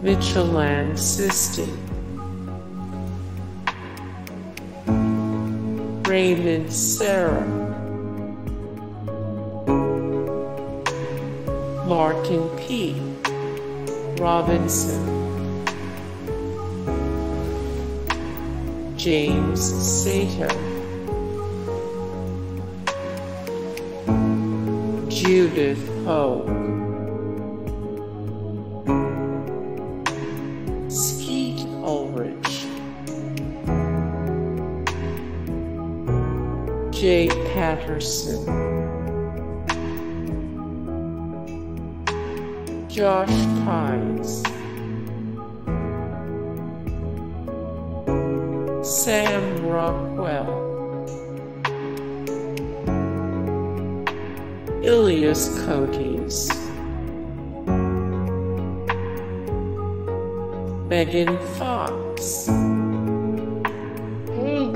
Michelan Sisti. Raymond Serra. Martin P. Robinson. James Saito. Judith Hoag. Jay Patterson. Josh Pais. Sam Rockwell. Elias Koteas. Megan Fox.